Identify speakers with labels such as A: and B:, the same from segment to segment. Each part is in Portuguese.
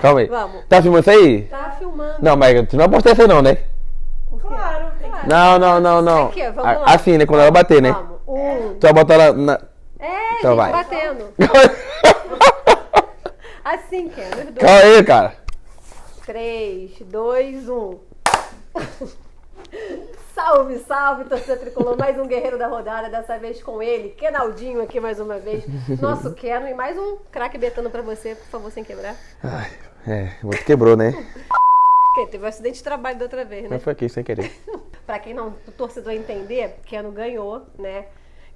A: Calma aí.
B: Vamos.
A: Tá filmando isso aí?
B: Tá filmando.
A: Não, mas tu não vai postar isso aí não, né?
B: Claro, tem que...
A: Não, não, não, não.
B: Aqui, vamos
A: A-
B: lá.
A: Assim, né? Quando ela bater, né?
B: Vamos. Um.
A: Tu vai botar ela na...
B: É,
A: Então
B: gente,
A: vai.
B: batendo. Assim, Ken. Dois.
A: Calma aí, cara.
B: 3, 2, 1. Salve, salve, torcida tricolor. Mais um guerreiro da rodada, dessa vez com ele, Kenaldinho aqui mais uma vez. Nosso Keno e mais um craque betando pra você, por favor, sem quebrar.
A: Ai, é, o outro quebrou, né?
B: Porque teve um acidente de trabalho da outra vez, né?
A: Mas foi aqui, sem querer.
B: Pra quem não, o torcedor entender, Keno ganhou, né?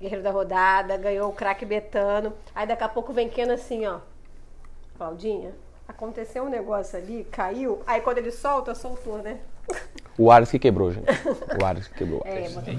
B: Guerreiro da rodada, ganhou o craque betano. Aí daqui a pouco vem Keno assim, ó. Claudinha, aconteceu um negócio ali, caiu. Aí quando ele solta, soltou, né?
A: O Ares que quebrou, gente. O Ares que quebrou.
B: É, bota-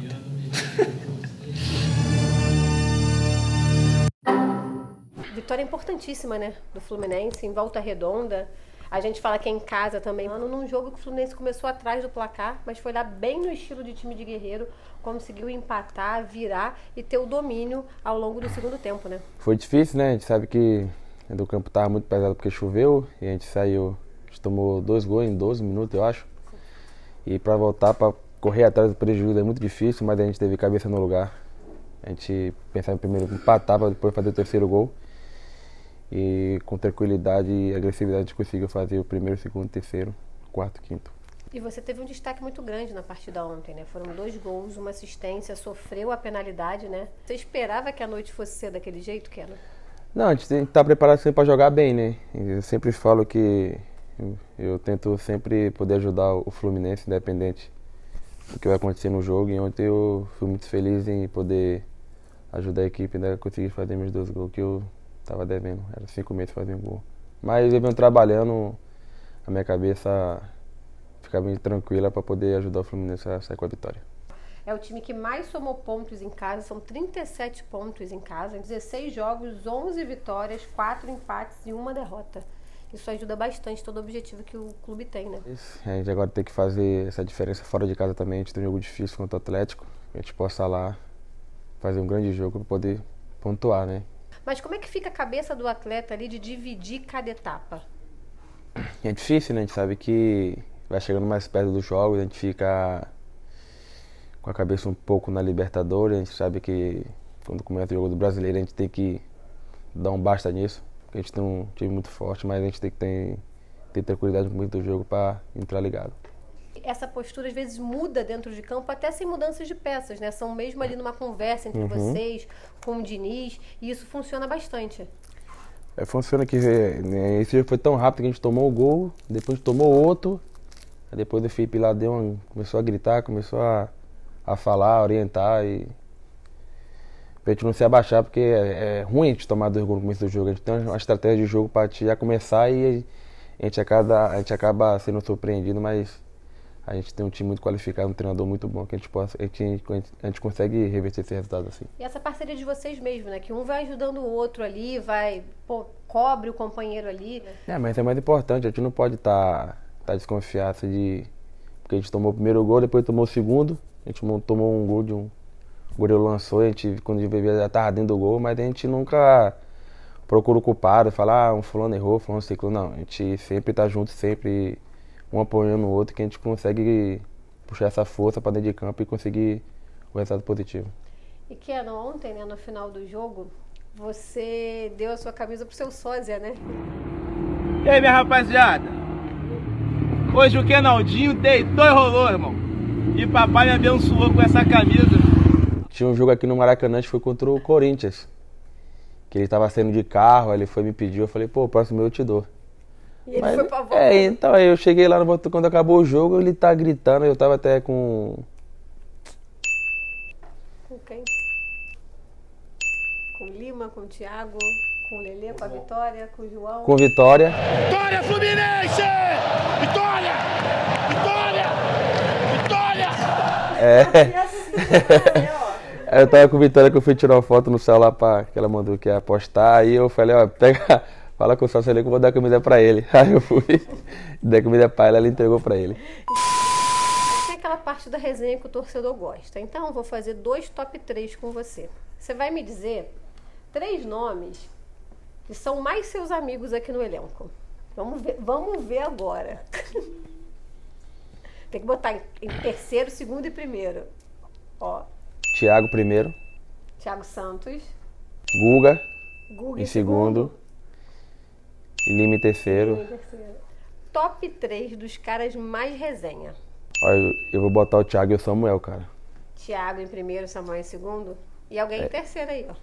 B: Vitória importantíssima, né? Do Fluminense, em volta redonda. A gente fala que é em casa também. Mano, num jogo que o Fluminense começou atrás do placar, mas foi lá bem no estilo de time de guerreiro, conseguiu empatar, virar e ter o domínio ao longo do segundo tempo, né?
A: Foi difícil, né? A gente sabe que do campo tava muito pesado porque choveu e a gente saiu, a gente tomou dois gols em 12 minutos, eu acho. E pra voltar, pra correr atrás do prejuízo é muito difícil, mas a gente teve cabeça no lugar. A gente pensava em primeiro empatar pra depois fazer o terceiro gol. E com tranquilidade e agressividade a gente conseguiu fazer o primeiro, segundo, terceiro, quarto, quinto.
B: E você teve um destaque muito grande na partida ontem, né? Foram dois gols, uma assistência, sofreu a penalidade, né? Você esperava que a noite fosse ser daquele jeito, Keno?
A: Não, a gente tem que estar preparado sempre para jogar bem, né? Eu sempre falo que eu, tento sempre poder ajudar o Fluminense, independente do que vai acontecer no jogo. E ontem eu fui muito feliz em poder ajudar a equipe e conseguir fazer meus dois gols que eu estava devendo. Era cinco meses fazer um gol. Mas eu venho trabalhando, a minha cabeça fica bem tranquila para poder ajudar o Fluminense a sair com a vitória.
B: É o time que mais somou pontos em casa, são 37 pontos em casa, em 16 jogos, 11 vitórias, 4 empates e uma derrota. Isso ajuda bastante todo o objetivo que o clube tem, né?
A: A gente agora tem que fazer essa diferença fora de casa também. A gente tem um jogo difícil contra o Atlético. A gente possa lá fazer um grande jogo para poder pontuar, né?
B: Mas como é que fica a cabeça do atleta ali de dividir cada etapa?
A: É difícil, né? A gente sabe que vai chegando mais perto dos jogos, a gente fica com a cabeça um pouco na Libertadores. A gente sabe que quando começa o jogo do brasileiro a gente tem que dar um basta nisso. A gente tem um time muito forte, mas a gente tem que ter, ter tranquilidade no começo do jogo para entrar ligado.
B: Essa postura às vezes muda dentro de campo, até sem mudanças de peças, né? São mesmo ali numa conversa entre vocês, com o Diniz, e isso funciona bastante.
A: É, funciona que né, esse jogo foi tão rápido que a gente tomou o gol, depois tomou outro, depois o Felipe lá deu uma, começou a gritar, começou a, a falar, a orientar e pra gente não se abaixar, porque é, é ruim a gente tomar dois gols no começo do jogo. A gente tem uma estratégia de jogo para já começar e a gente, acaba, a gente acaba sendo surpreendido, mas a gente tem um time muito qualificado, um treinador muito bom, que a gente, possa, a gente, a gente consegue reverter esse resultado assim.
B: E essa parceria de vocês mesmo, né? Que um vai ajudando o outro ali, vai, pô, cobre o companheiro ali.
A: É, mas é mais importante, a gente não pode estar tá, tá desconfiado de. Porque a gente tomou o primeiro gol, depois tomou o segundo, a gente tomou um gol de um. O goleiro lançou, a gente, quando a gente veio, já tava dentro do gol, mas a gente nunca procura o culpado, falar, ah, um fulano errou, fulano ciclo. Não, a gente sempre tá junto, sempre um apoiando o outro, que a gente consegue puxar essa força para dentro de campo e conseguir o resultado positivo.
B: E Keno, ontem, né, no final do jogo, você deu a sua camisa pro seu sósia, né?
C: E aí, minha rapaziada? Hoje o Kenaldinho deitou e rolou, irmão. E papai me abençoou com essa camisa.
A: Tinha um jogo aqui no Maracanã que foi contra o Corinthians. Que ele tava saindo de carro, ele foi me pedir, eu falei, pô, o próximo eu te dou.
B: E ele
A: Mas-
B: foi pra volta.
A: É, então aí eu cheguei lá no Botu- quando acabou o jogo, ele tá gritando, eu tava até com.
B: Com quem? Com Lima, com Thiago, com Lelê, com a Vitória, com o João.
A: com vitória.
C: Vitória Fluminense! Vitória! Vitória! Vitória!
A: Aí eu tava com vitória que eu fui tirar uma foto no celular pra, que ela mandou que ia postar, aí eu falei, ó, pega, fala com o sócio ali que eu vou dar a camisa pra ele. Aí eu fui, dei a camisa pra ela, ela entregou pra ele.
B: Tem aquela parte da resenha que o torcedor gosta. Então, eu vou fazer dois top 3 com você. Você vai me dizer três nomes que são mais seus amigos aqui no elenco. Vamos ver, vamos ver agora. Tem que botar em, em terceiro, segundo e primeiro. Ó,
A: Thiago primeiro,
B: Thiago Santos,
A: Guga
B: Guga
A: em segundo, e Lima em terceiro.
B: em terceiro. Top 3 dos caras mais resenha.
A: Olha, eu- vou botar o Thiago e o Samuel, cara.
B: Thiago em primeiro, Samuel em segundo. E alguém
A: É.
B: em terceiro aí, ó.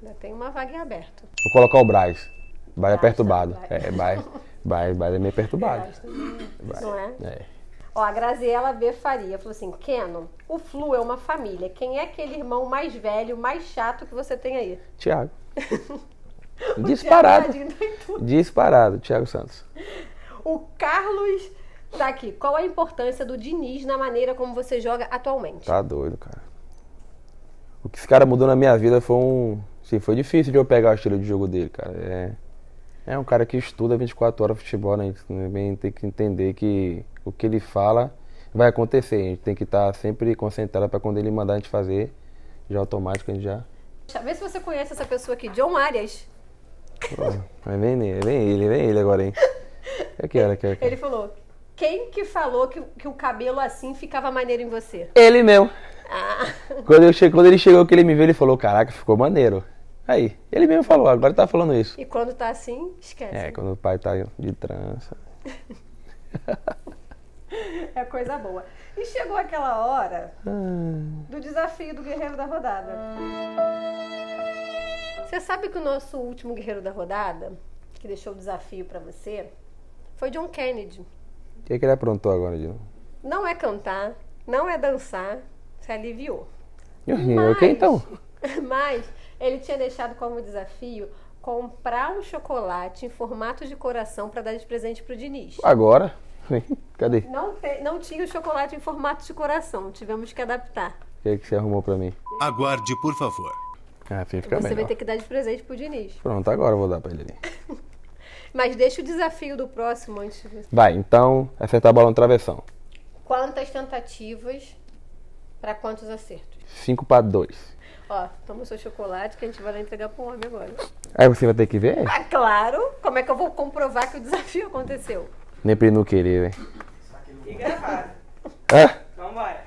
B: Ainda tem uma vaga aberta.
A: Vou colocar o Braz. Braz é
B: Braz,
A: perturbado.
B: Braz.
A: É, Braz, Braz, Braz é meio perturbado.
B: Acho também, Não é?
A: É.
B: Ó, a Graziela B. Faria falou assim: Keno, o Flu é uma família. Quem é aquele irmão mais velho, mais chato que você tem aí?
A: Thiago. Disparado.
B: Tá.
A: Disparado, Thiago Santos.
B: O Carlos tá aqui. Qual a importância do Diniz na maneira como você joga atualmente?
A: Tá doido, cara. O que esse cara mudou na minha vida foi um. Sim, foi difícil de eu pegar o estilo de jogo dele, cara. É, é um cara que estuda 24 horas futebol, né? A gente tem que entender que o que ele fala vai acontecer. A gente tem que estar sempre concentrado para quando ele mandar a gente fazer, já automático a gente já.
B: Vê se você conhece essa pessoa aqui, John Arias.
A: Mas vem, ele, vem ele, vem ele agora, hein? É que era, que era.
B: Ele falou: Quem que falou que, que o cabelo assim ficava maneiro em você?
A: Ele mesmo.
B: Ah,
A: Quando, eu che... quando ele chegou, que ele me viu, ele falou: Caraca, ficou maneiro. Aí, ele mesmo falou, agora tá falando isso.
B: e quando tá assim, esquece.
A: É, quando o pai tá de trança.
B: É coisa boa. E chegou aquela hora
A: Ah,
B: do desafio do Guerreiro da Rodada. Você sabe que o nosso último Guerreiro da Rodada, que deixou o desafio pra você, foi John Kennedy.
A: O que, que ele aprontou agora, Dino?
B: Não é cantar, não é dançar, se aliviou.
A: Eu, ok, então?
B: Mas ele tinha deixado como desafio comprar um chocolate em formato de coração pra dar de presente pro Diniz.
A: Agora? Cadê? O
B: Não, te- não tinha o chocolate em formato de coração, tivemos que adaptar.
A: que, que você arrumou pra mim?
D: Aguarde, por favor.
A: Ah, assim fica
B: Você
A: bem.
B: vai
A: ó.
B: ter que dar de presente pro Diniz.
A: Pronto, agora eu vou dar pra ele ali.
B: Mas deixa o desafio do próximo antes de você.
A: Vai, então, acertar a bola no travessão.
B: Quantas tentativas para quantos acertos?
A: 5 pra 2.
B: Ó, toma o seu chocolate que a gente vai lá entregar pro homem agora.
A: Aí você vai ter que ver?
B: Ah, claro! Como é que eu vou comprovar que o desafio aconteceu?
A: Nem pra ele não querer, velho.
C: E gravado.
A: Hã?
C: Vambora.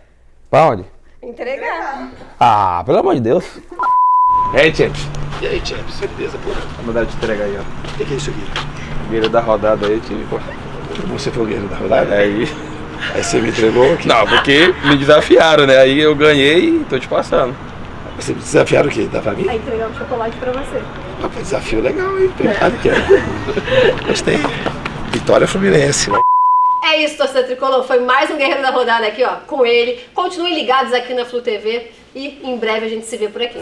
A: Pra onde?
B: Entregar.
A: Ah, pelo amor de Deus. E aí, Champs?
E: E aí, Champs, beleza, pô?
A: Vou mandar te entregar aí, ó.
E: O que que é isso aqui?
A: Guerreiro da rodada aí, tive, pô.
E: Você foi o guerreiro da rodada?
A: Aí.
E: Aí você me entregou aqui.
A: Não, porque me desafiaram, né? Aí eu ganhei e tô te passando.
E: Você me desafiaram o quê? Da família?
B: Aí entregar um chocolate pra você.
E: Rapaz, desafio legal, hein? Obrigado, que é. Gostei. Vitória Fluminense.
B: É isso, torcedor tricolor. Foi mais um Guerreiro da Rodada aqui, ó, com ele. Continuem ligados aqui na Flu TV e em breve a gente se vê por aqui.